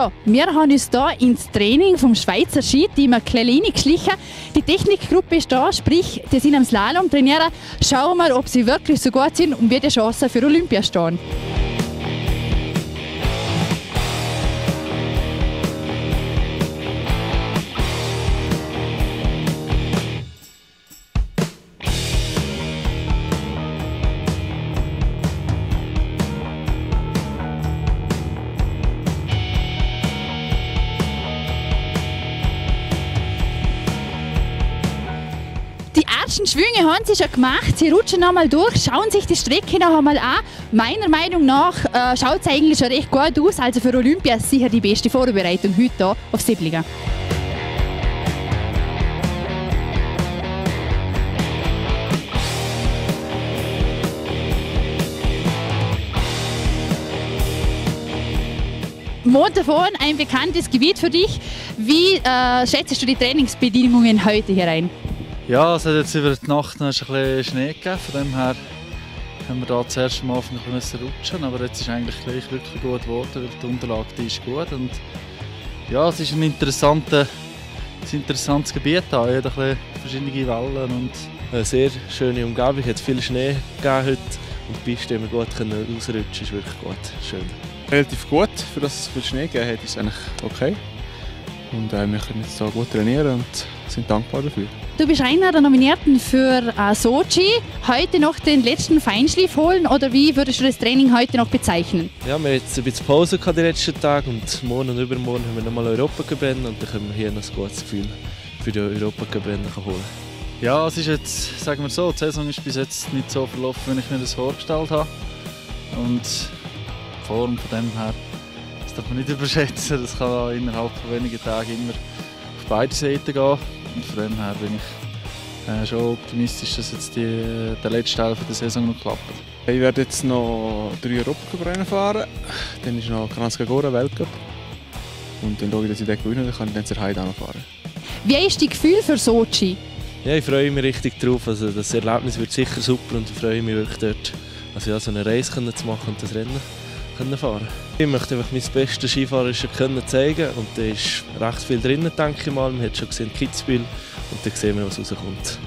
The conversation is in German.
So, wir haben uns hier ins Training vom Schweizer Skiteam Clelini geschlichen. Die Technikgruppe ist da, sprich, die sind am Slalom trainieren. Schauen wir ob sie wirklich so gut sind und wie die Chancen für Olympia stehen. Die ersten Schwünge haben sie schon gemacht. Sie rutschen nochmal durch, schauen sich die Strecke noch einmal an. Meiner Meinung nach äh, schaut es eigentlich schon recht gut aus. Also für Olympia ist sicher die beste Vorbereitung heute hier auf Siblingen. Montafon, ein bekanntes Gebiet für dich. Wie äh, schätzt du die Trainingsbedingungen heute hier ein? Ja, es hat jetzt über die Nacht noch ein bisschen Schnee gegeben, von dem her haben wir da das erste Mal auf ein bisschen rutschen aber jetzt ist eigentlich gleich wirklich gut geworden, weil die Unterlage die ist gut und ja, es ist ein, interessanter, ein interessantes Gebiet da, hat ein bisschen verschiedene Wellen und Eine sehr schöne Umgebung, es hat viel Schnee gegeben heute und die Piste wir gut können ausrutschen, ist wirklich gut, schön. relativ gut. Für das es viel Schnee gegeben hat, ist es eigentlich okay. Und äh, wir können jetzt hier gut trainieren und sind dankbar dafür. Du bist einer der Nominierten für äh, Sochi. Heute noch den letzten Feinschliff holen oder wie würdest du das Training heute noch bezeichnen? Ja, wir haben jetzt ein bisschen Pause gehabt die letzten Tage und morgen und übermorgen haben wir nochmal Europa gewinnen und dann können wir hier noch ein gutes Gefühl für die Europa gewinnen holen. ja, es ist jetzt, sagen wir so, die Saison ist bis jetzt nicht so verlaufen, wie ich mir das vorgestellt habe und die Form von dem her, das darf man nicht überschätzen, das kann auch innerhalb von wenigen Tagen immer auf beide Seiten gehen und von dem her bin ich äh, schon optimistisch, dass jetzt die, der letzte Teil von der Saison noch klappt. Ich werde jetzt noch drei Europacup-Rennen fahren. Dann ist noch Kranjska Gora Weltcup. Und dann schaue ich, dass ich den gewinne, dann kann ich dann zur Heide noch fahren. Wie ist dein Gefühl für Sochi? Ja, ich freue mich richtig drauf, also das Erlebnis wird sicher super und ich freue mich wirklich dort, also ja, so eine Reise können zu machen und das Rennen können fahren. Ich möchte einfach mein bestes Skifahren können zeigen und da ist recht viel drin, denke ich mal. Man hat schon gesehen Kitzbühel und dann sehen wir, was rauskommt.